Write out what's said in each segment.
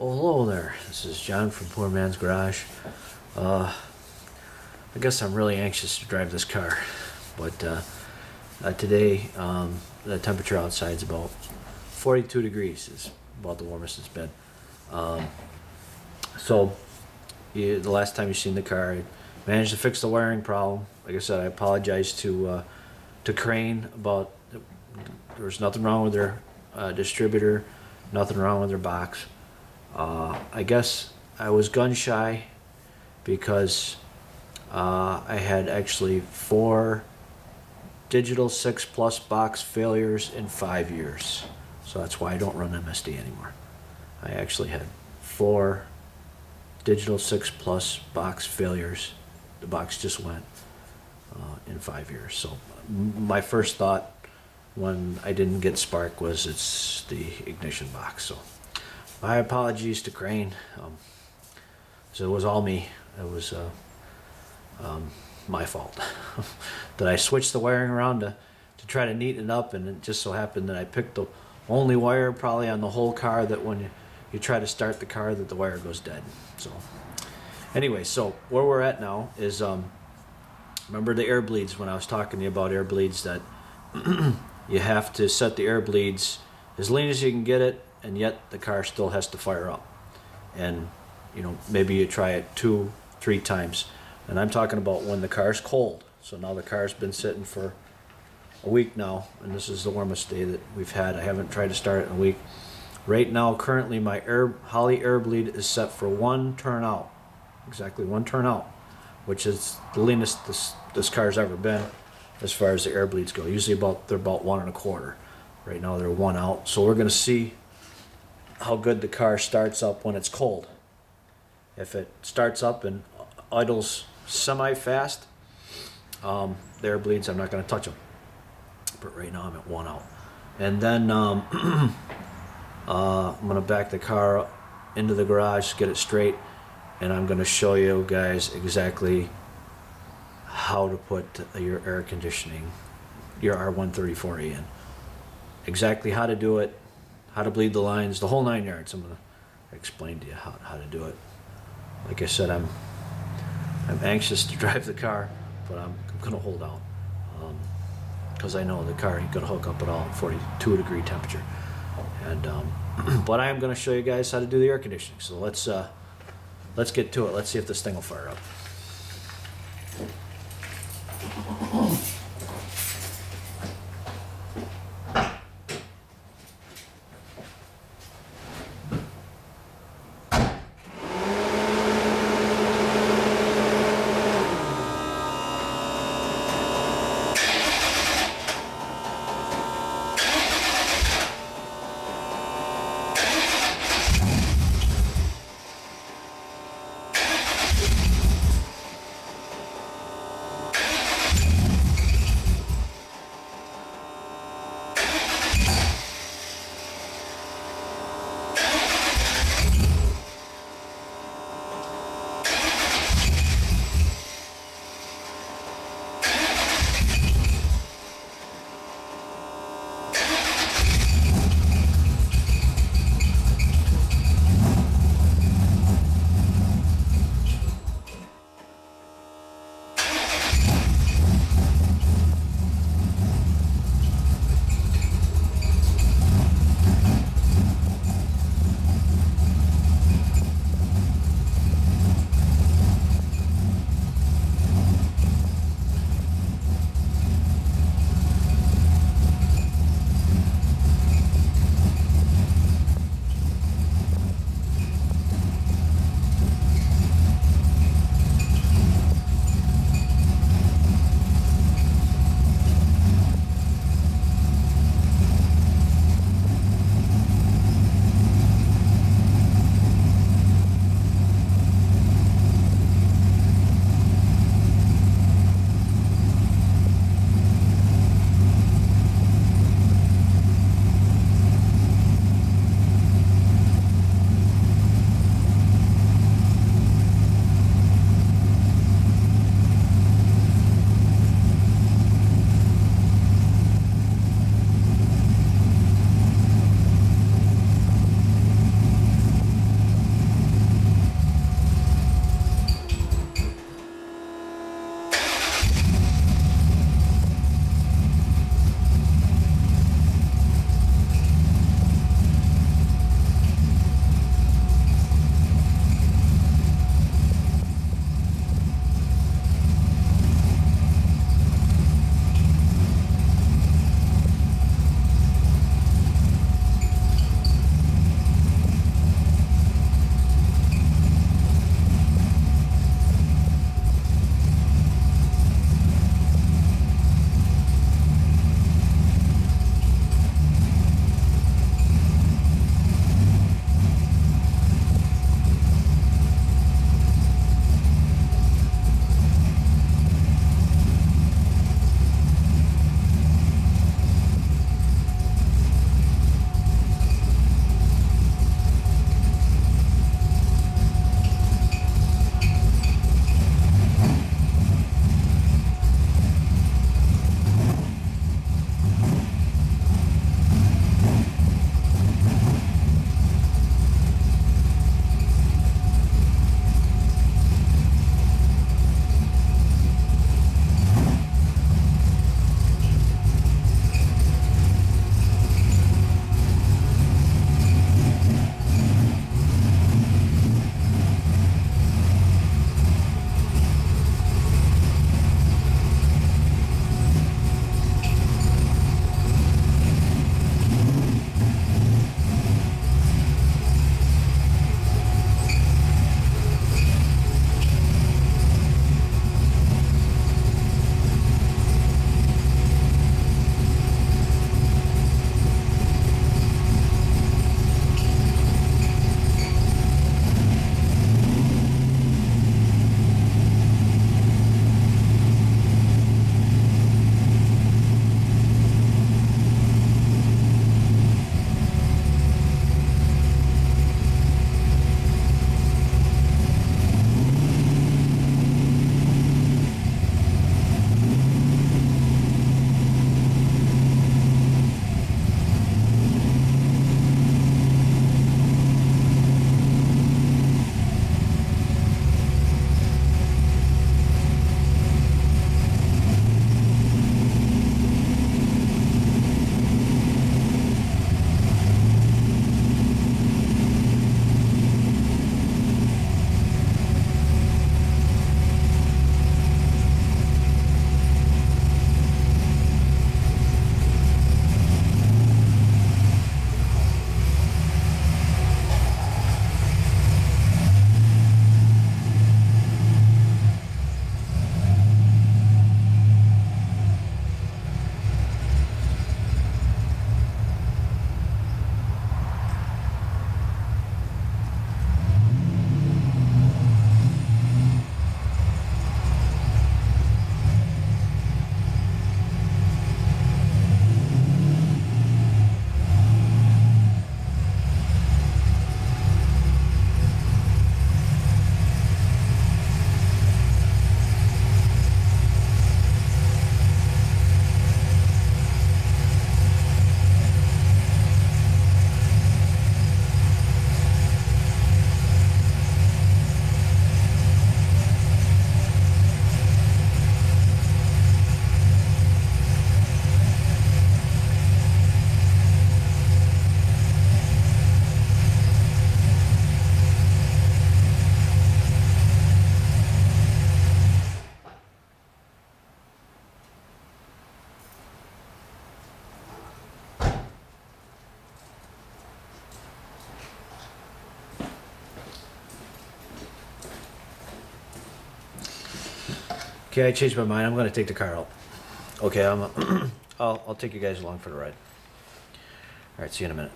Well, hello there. This is John from Poor Man's Garage. Uh, I guess I'm really anxious to drive this car, but uh, uh, today um, the temperature outside is about 42 degrees. is about the warmest it's been. Um, so, you, the last time you seen the car, I managed to fix the wiring problem. Like I said, I apologize to uh, to Crane about there was nothing wrong with their uh, distributor, nothing wrong with their box. Uh, I guess I was gun shy because uh, I had actually four digital 6 plus box failures in five years. So that's why I don't run MSD anymore. I actually had four digital 6 plus box failures. The box just went uh, in five years. So my first thought when I didn't get spark was it's the ignition box. So my apologies to Crane. Um, so it was all me. It was uh, um, my fault that I switched the wiring around to, to try to neaten it up, and it just so happened that I picked the only wire probably on the whole car that when you, you try to start the car that the wire goes dead. So anyway, so where we're at now is um, remember the air bleeds when I was talking to you about air bleeds that you have to set the air bleeds as lean as you can get it and yet the car still has to fire up. And you know, maybe you try it two, three times. And I'm talking about when the car's cold. So now the car's been sitting for a week now, and this is the warmest day that we've had. I haven't tried to start it in a week. Right now, currently, my air, Holley air bleed is set for one turn out. Exactly one turn out, which is the leanest this, this car's ever been as far as the air bleeds go. Usually about they're about one and a quarter. Right now they're one out. So we're gonna see how good the car starts up when it's cold. If it starts up and idles semi-fast, um, the air bleeds, I'm not going to touch them. But right now I'm at one out. And then um, uh, I'm going to back the car into the garage, get it straight, and I'm going to show you guys exactly how to put your air conditioning, your R134A in. Exactly how to do it, how to bleed the lines, the whole nine yards. I'm to explain to you how, how to do it. Like I said, I'm I'm anxious to drive the car, but I'm, I'm going to hold out because um, I know the car ain't to hook up at all at 42 degree temperature. And um, but I am going to show you guys how to do the air conditioning. So let's uh, let's get to it. Let's see if this thing will fire up. Okay, I changed my mind. I'm gonna take the car out. Okay, I'm, I'll, I'll take you guys along for the ride. All right, see you in a minute.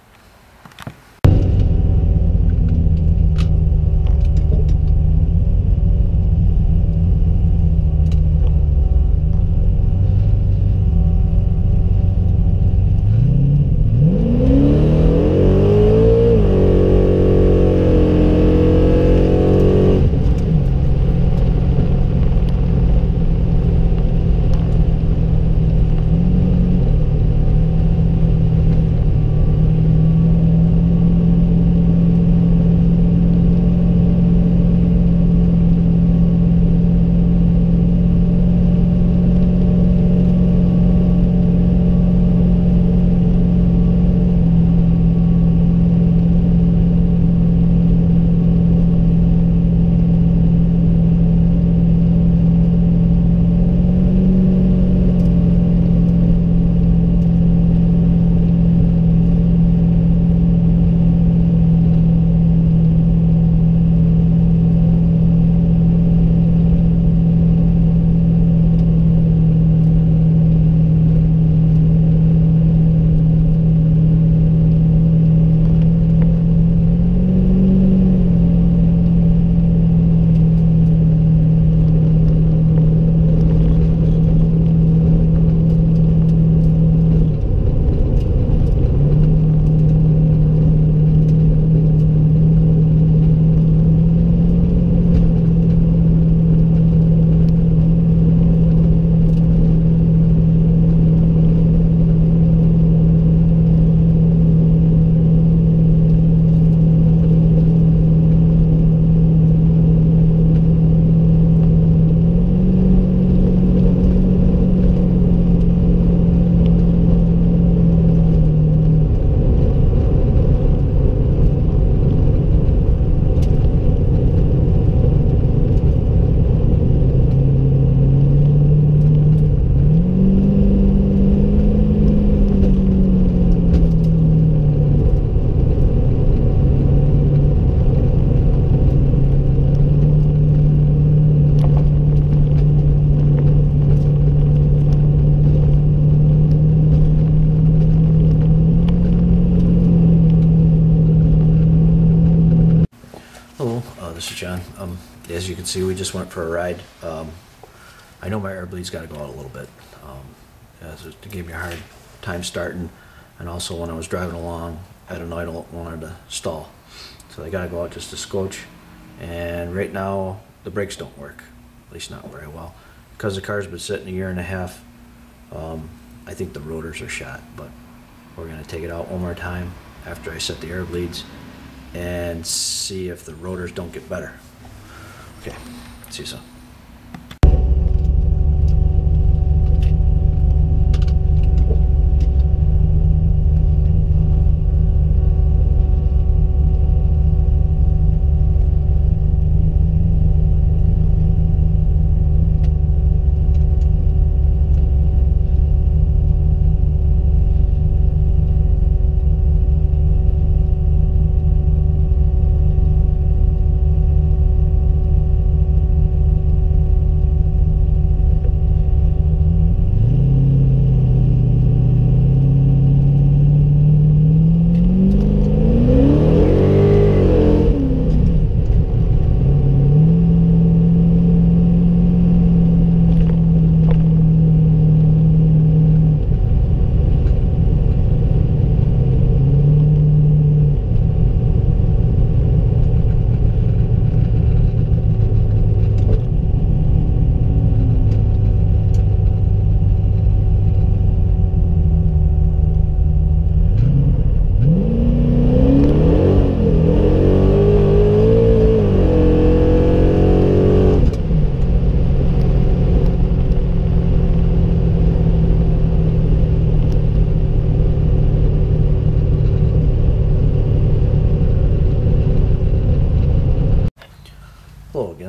As you can see, we just went for a ride. Um, I know my air bleed's got to go out a little bit. Um, as it gave me a hard time starting, and also when I was driving along, I don't know, I wanted to stall, so they got to go out just a scotch. And right now, the brakes don't work, at least not very well, because the car's been sitting a year and a half. Um, I think the rotors are shot, but we're gonna take it out one more time after I set the air bleeds and see if the rotors don't get better. Okay, see you soon.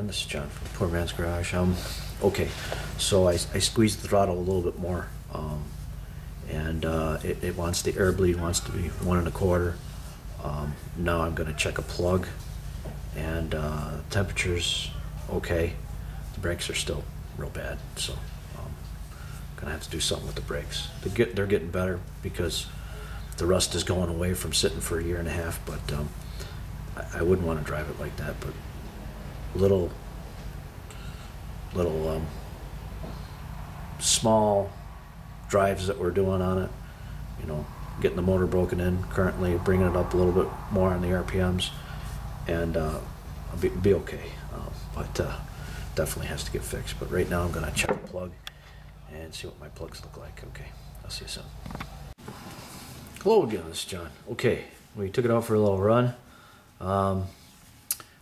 This is John from Poor Man's Garage. Um, okay, so I, I squeezed the throttle a little bit more, um, and uh, it, it wants the air bleed wants to be one and a quarter. Um, now I'm going to check a plug, and uh, temperature's okay. The brakes are still real bad. So um, gonna have to do something with the brakes. They get they're getting better because the rust is going away from sitting for a year and a half. But um, I, I wouldn't want to drive it like that. But little little um, small drives that we're doing on it. You know, getting the motor broken in currently, bringing it up a little bit more on the RPMs, and uh, I'll be, be okay. Um, but uh, definitely has to get fixed. But right now, I'm gonna check the plug and see what my plugs look like. Okay, I'll see you soon. Hello again, this is John. Okay, we took it out for a little run. Um,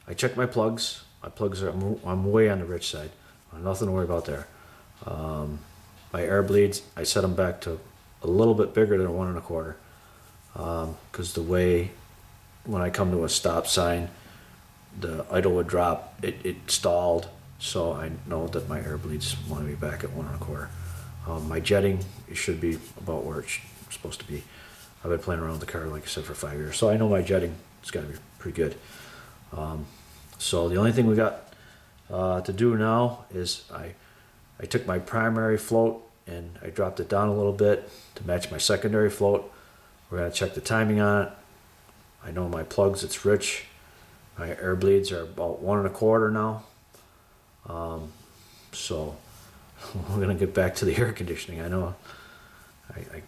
I checked my plugs. My plugs are I'm, I'm way on the rich side. Nothing to worry about there. Um, my air bleeds, I set them back to a little bit bigger than one and a quarter. Because the way when I come to a stop sign, the idle would drop. It, it stalled, so I know that my air bleeds want to be back at one and a quarter. Um, my jetting it should be about where it's supposed to be. I've been playing around with the car, like I said, for five years, so I know my jetting, it's got to be pretty good. Um, so the only thing we got uh, to do now is I I took my primary float and I dropped it down a little bit to match my secondary float. We're gonna check the timing on it. I know my plugs, it's rich. My air bleeds are about one and a quarter now. Um, so we're gonna get back to the air conditioning. I know I, I,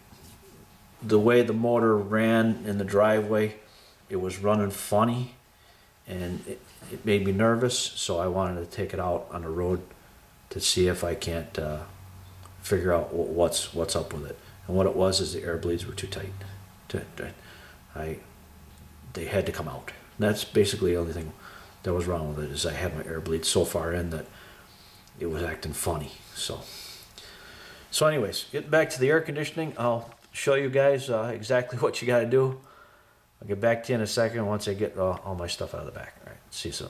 the way the motor ran in the driveway, it was running funny and it, it made me nervous. So I wanted to take it out on the road to see if I can't uh, figure out what's what's up with it. And what it was is the air bleeds were too tight. To, to- I they had to come out. And that's basically the only thing that was wrong with it is I had my air bleed so far in that it was acting funny. So so anyways, getting back to the air conditioning, I'll show you guys uh, exactly what you got to do. I'll get back to you in a second once I get uh, all my stuff out of the back. All right, see you soon.